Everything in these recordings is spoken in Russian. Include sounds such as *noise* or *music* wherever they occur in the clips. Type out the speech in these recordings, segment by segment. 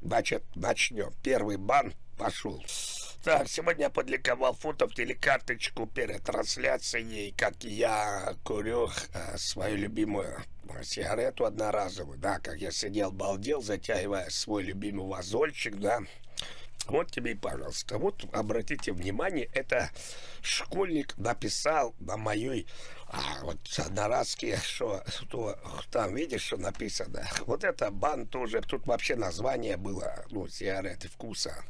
Значит, начнем. Первый бан пошел. Так, сегодня я подликовал в телекарточку перед трансляцией, как я курю э, свою любимую сигарету одноразовую, да, как я сидел, балдел, затягивая свой любимый вазольчик, да. Вот тебе и пожалуйста. Вот обратите внимание, это школьник написал на моей а, вот одноразке, что, что там видишь, что написано. Вот это бан тоже, тут вообще название было, ну, сигареты вкуса.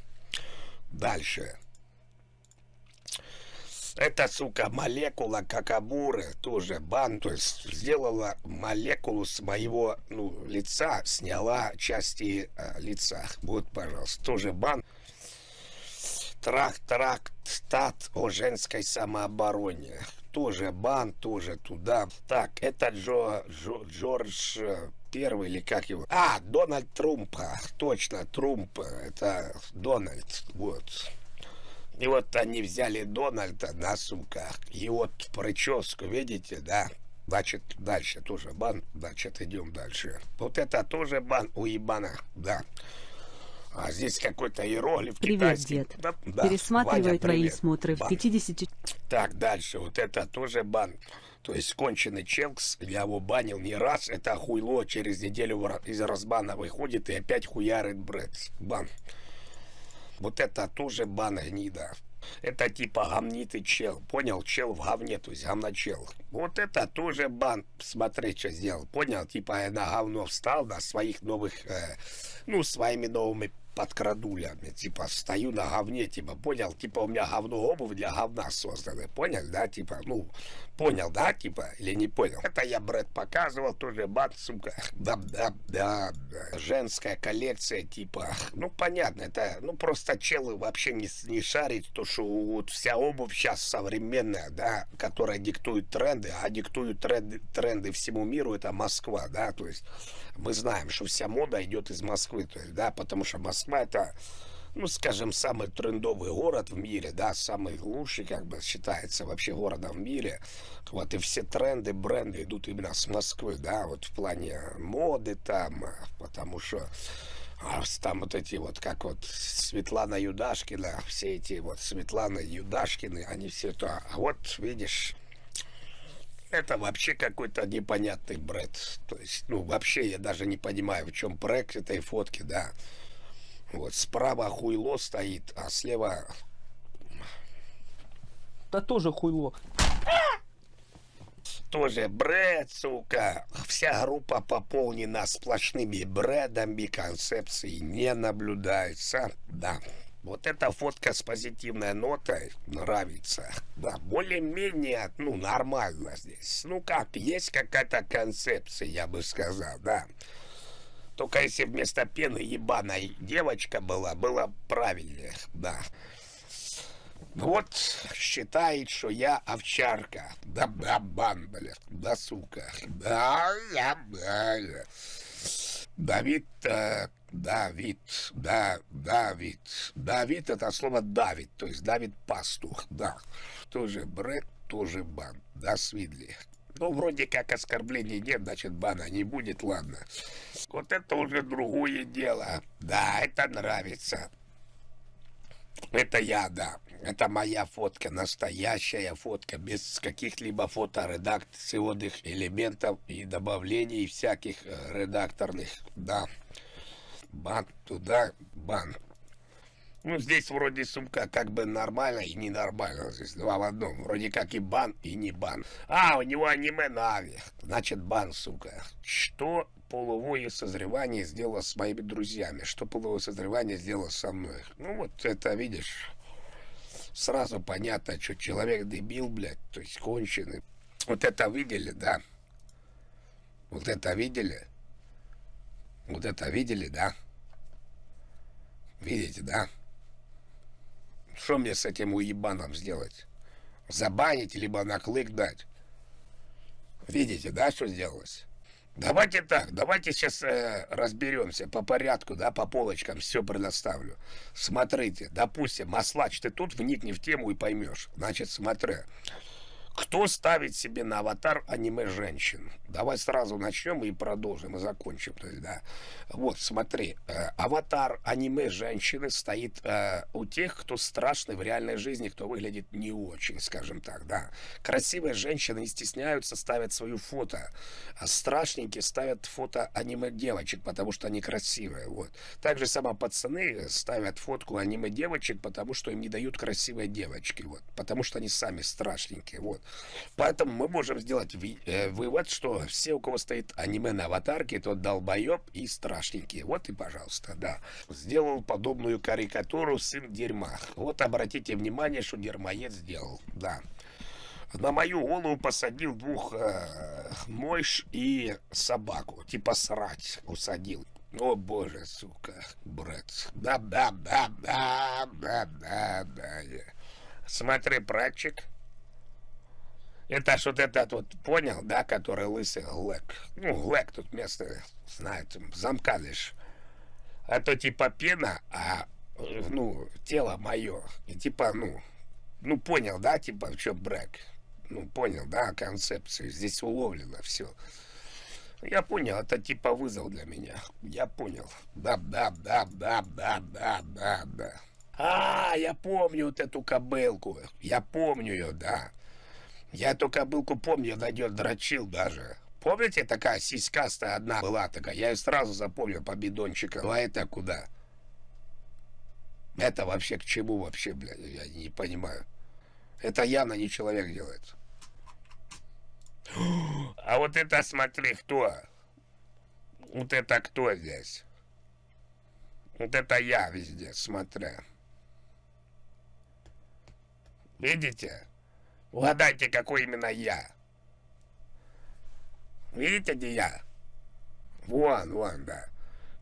Дальше. Эта, сука, молекула Какабуры, тоже бан, то есть сделала молекулу с моего, ну, лица, сняла части э, лица. Вот, пожалуйста, тоже бан. Трак-трактат о женской самообороне. Тоже бан, тоже туда. Так, это Джо, Джо, Джордж э, первый или как его? А, Дональд Трумп. Точно, Трумп. Это Дональд. Вот. И вот они взяли Дональда на сумках. И вот прическу, видите, да? Значит, дальше тоже бан. Значит, идем дальше. Вот это тоже бан у ебана, да. А здесь какой-то иероглиф Привет, китайский. дед. Да, да. Пересматриваю Ваня, твои привет. смотры в Бан. 50... Так, дальше. Вот это тоже бан. То есть конченый челкс, я его банил не раз, это хуйло через неделю из разбана выходит и опять хуярит бред. Бан. Вот это тоже бан гнида. Это типа гамнитый чел. Понял? Чел в говне, то есть говночел. Вот это тоже бан. Смотри, что сделал. Понял? Типа я на говно встал на своих новых, э, ну, своими новыми подкрадулями. Типа стою на говне, типа, понял? Типа у меня говно обувь для говна созданы. Понял, да? Типа, ну, понял, да? Типа, или не понял? Это я, бред, показывал, тоже бан, сука. Да, да, да, да. Женская коллекция, типа, ну, понятно, это, ну, просто челы вообще не, не шарить, то, что вот вся обувь сейчас современная, да, которая диктует тренды, а диктуют тренды, тренды всему миру, это Москва, да, то есть мы знаем, что вся мода идет из Москвы, то есть, да, потому что Москва это, ну, скажем, самый трендовый город в мире, да, самый лучший, как бы, считается вообще городом в мире. Вот, и все тренды, бренды идут именно с Москвы, да, вот в плане моды там, потому что а там вот эти вот, как вот Светлана Юдашкина, все эти вот Светланы Юдашкины, они все то, а вот видишь, это вообще какой-то непонятный бред. То есть, ну, вообще я даже не понимаю, в чем проект этой фотки, да. Вот справа хуйло стоит, а слева Да тоже хуйло. тоже бред, сука. Вся группа пополнена сплошными бредами, концепции не наблюдается. Да. Вот эта фотка с позитивной нотой нравится. Да, более-менее, ну, нормально здесь. Ну как, есть какая-то концепция, я бы сказал, да. Только если вместо пены ебаной девочка была, было правильнее, да. Вот считает, что я овчарка. Да, да, бан, блядь. Да, сука. Да, я, бля. Давид, э, Давид, да, Давид. Давид это слово Давид, то есть Давид пастух, *laughs* да. Тоже бред, тоже бан. Да, свидли. Ну, вроде как оскорблений нет, значит, бана не будет, ладно. Вот это уже другое дело. Да, это нравится. Это я, да. Это моя фотка, настоящая фотка, без каких-либо фоторедакционных элементов и добавлений всяких э, редакторных. Да. Бан туда, бан. Ну, здесь вроде сумка как бы нормально и ненормально. Здесь два в одном. Вроде как и бан, и не бан. А, у него аниме Нави. Значит, бан, сука. Что половое созревание сделало с моими друзьями? Что половое созревание сделало со мной? Ну, вот это, видишь, сразу понятно, что человек дебил, блядь, то есть конченый. Вот это видели, да? Вот это видели? Вот это видели, да? Видите, да? Что мне с этим уебаном сделать? Забанить, либо наклык дать? Видите, да, что сделалось? Давайте так, давайте сейчас э, разберемся по порядку, да, по полочкам все предоставлю. Смотрите, допустим, Маслач, ты тут вникни в тему и поймешь. Значит, смотри. Кто ставит себе на аватар аниме женщин? Давай сразу начнем и продолжим, и закончим. То есть, да. Вот, смотри, э, аватар аниме женщины стоит э, у тех, кто страшный в реальной жизни, кто выглядит не очень, скажем так, да. Красивые женщины не стесняются, ставят свою фото, а страшненькие ставят фото аниме девочек, потому что они красивые, вот. Также сама пацаны ставят фотку аниме девочек, потому что им не дают красивые девочки, вот. Потому что они сами страшненькие, вот. Поэтому мы можем сделать ви- э, вывод, что все, у кого стоит аниме на аватарке, тот долбоеб и страшненький. Вот и, пожалуйста, да. Сделал подобную карикатуру сын дерьма. Вот обратите внимание, что дерьмоед сделал, да. На мою голову посадил двух э, мойш и собаку. Типа срать усадил. О боже, сука, брат. Да, да, да, да, да, да, да. Смотри, братчик. Это ж вот этот вот, понял, да, который лысый Глэк. Ну, Глэк тут местный, знает, замка лишь. А то типа пена, а, ну, тело мое. И типа, ну, ну, понял, да, типа, что брак. Ну, понял, да, концепцию. Здесь уловлено все. Я понял, это типа вызов для меня. Я понял. Да, да, да, да, да, да, да, да. А, я помню вот эту кобылку. Я помню ее, да. Я эту кобылку помню, я на нее дрочил даже. Помните, такая сиськастая одна была такая? Я ее сразу запомнил по бидончикам. А это куда? Это вообще к чему вообще, блядь? Я не понимаю. Это явно не человек делает. А вот это смотри, кто? Вот это кто здесь? Вот это я везде, смотря. Видите? Угадайте, какой именно я. Видите, где я? Вон, вон, да.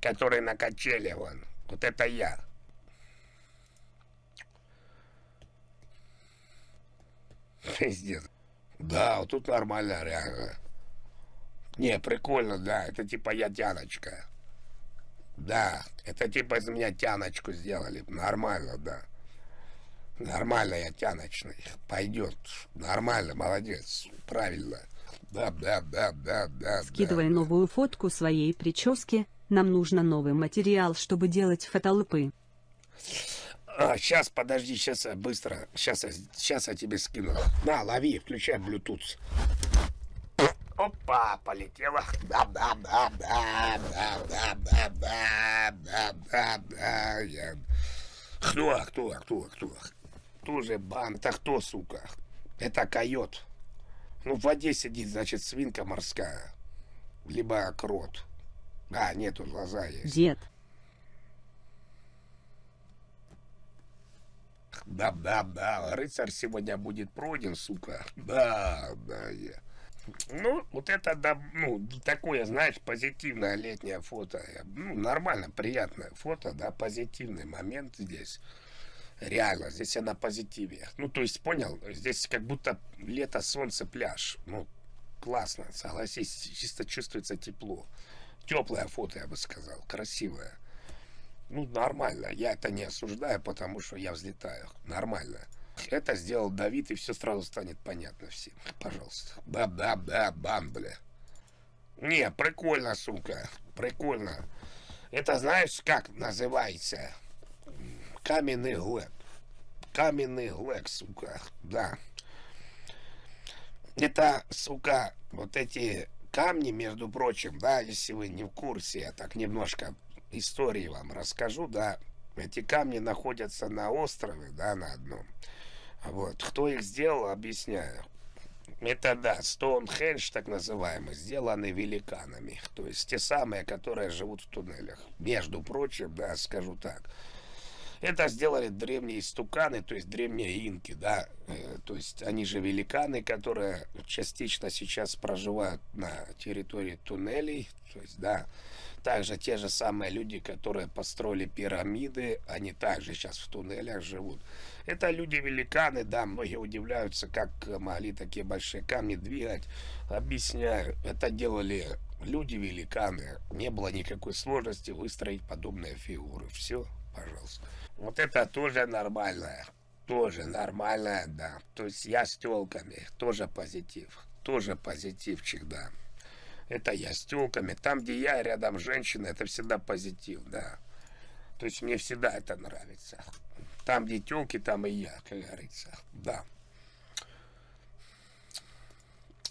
Который на качеле, вон. Вот это я. Пиздец. Да, вот тут нормально, реально. Не, прикольно, да. Это типа я тяночка. Да, это типа из меня тяночку сделали. Нормально, да. Нормально я тяночный. Пойдет. Нормально, молодец. Правильно. Да, да, да, да, да. Скидывай да, новую фотку своей прически. Нам нужно новый материал, чтобы делать фотолыпы. А, сейчас, подожди, сейчас я быстро. Сейчас сейчас я тебе скину. На, лови, включай Bluetooth. Опа, полетела. Да, да, да, да, да, да, да, да, да, да, да. Кто, кто, кто, кто? Кто же бан? Это кто, сука? Это койот. Ну, в воде сидит, значит, свинка морская. Либо крот. А, нету, глаза есть. Дед, Да, да, да, рыцарь сегодня будет пройден, сука. Да, да, я. Ну, вот это, да, ну, такое, знаешь, позитивное летнее фото. Ну, нормально, приятное фото, да, позитивный момент здесь. Реально, здесь я на позитиве. Ну, то есть, понял, здесь как будто лето, солнце, пляж. Ну, классно, согласись, чисто чувствуется тепло. Теплое фото, я бы сказал, красивое. Ну, нормально. Я это не осуждаю, потому что я взлетаю. Нормально. Это сделал Давид, и все сразу станет понятно всем. Пожалуйста. Да-да-да-бам, бля. Не, прикольно, сука. Прикольно. Это знаешь, как называется? Каменный глэк. Каменный глэк, сука. Да. Это, сука, вот эти камни, между прочим, да, если вы не в курсе, я так немножко истории вам расскажу, да. Эти камни находятся на острове, да, на одном. Вот. Кто их сделал, объясняю. Это, да, Стоунхендж, так называемый, сделаны великанами. То есть те самые, которые живут в туннелях. Между прочим, да, скажу так. Это сделали древние истуканы, то есть древние инки, да. Э, То есть они же великаны, которые частично сейчас проживают на территории туннелей. То есть, да, также те же самые люди, которые построили пирамиды, они также сейчас в туннелях живут. Это люди-великаны, да, многие удивляются, как могли такие большие камни двигать. Объясняю, это делали люди-великаны. Не было никакой сложности выстроить подобные фигуры. Все, пожалуйста. Вот это тоже нормальное. Тоже нормальная, да. То есть я с телками, тоже позитив. Тоже позитивчик, да. Это я с телками. Там, где я, рядом женщина, это всегда позитив, да. То есть мне всегда это нравится. Там, где телки, там и я, как говорится. Да.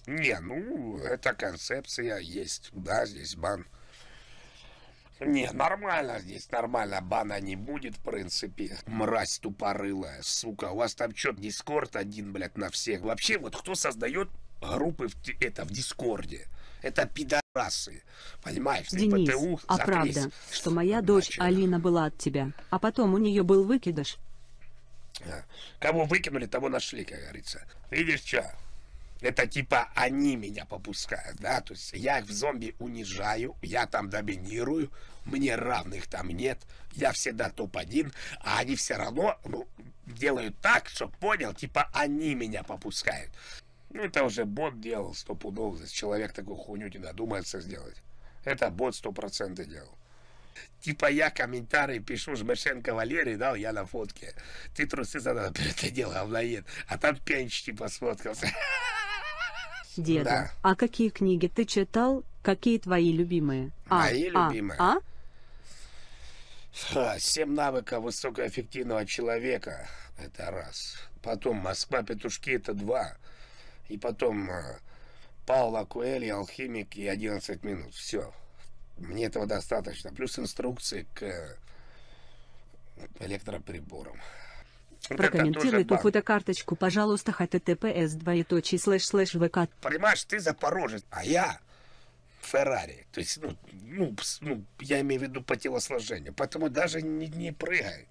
Не, ну, эта концепция есть. Да, здесь бан. Не, нормально здесь, нормально. Бана не будет, в принципе. Мразь тупорылая, сука. У вас там что, дискорд один, блядь, на всех? Вообще, вот кто создает группы в, это, в дискорде? Это пидорасы. Понимаешь? Денис, ПТУ а правда, что моя дочь Начали. Алина была от тебя, а потом у нее был выкидыш? А, кого выкинули, того нашли, как говорится. Видишь, что? Это типа они меня попускают, да, то есть я их в зомби унижаю, я там доминирую, мне равных там нет, я всегда топ-1, а они все равно ну, делают так, что понял, типа они меня попускают. Ну, это уже бот делал стопудово, человек такую хуйню не додумается сделать. Это бот сто процентов делал. Типа я комментарий пишу, Жмышенко Валерий дал, я на фотке. Ты трусы задал, это *laughs* дело, говноед. А там пенч типа сфоткался. *laughs* Деда, да. а какие книги ты читал? Какие твои любимые? А, Мои а, любимые? А? Семь навыков высокоэффективного человека. Это раз. Потом Москва петушки это два. И потом э, Пауло Коэльо, алхимик и 11 минут. Все. Мне этого достаточно. Плюс инструкции к электроприборам. Прокомментируй эту фотокарточку, пожалуйста, https двоеточие слэш слэш вк. Понимаешь, ты запорожец, а я Феррари. То есть, ну, ну, ну, я имею в виду по телосложению. Поэтому даже не, не прыгай.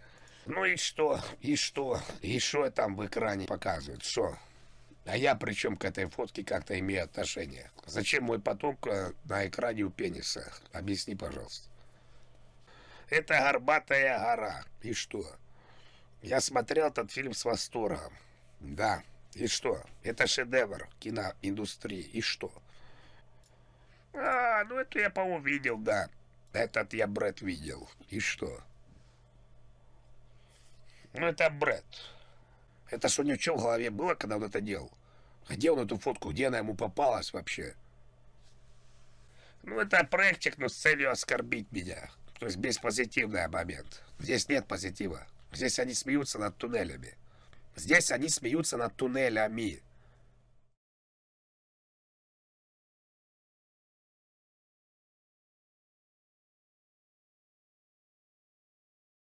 Ну и что? И что? И что там в экране показывают? Что? А я причем к этой фотке как-то имею отношение. Зачем мой поток на экране у пениса? Объясни, пожалуйста. Это горбатая гора. И что? Я смотрел этот фильм с восторгом. Да. И что? Это шедевр киноиндустрии. И что? А, ну это я, по-моему, видел, да. Этот я Брэд видел. И что? Ну это Брэд. Это что у него что в голове было, когда он это делал? Где он эту фотку? Где она ему попалась вообще? Ну, это проектик, но с целью оскорбить меня. То есть без позитивный момент. Здесь нет позитива. Здесь они смеются над туннелями. Здесь они смеются над туннелями.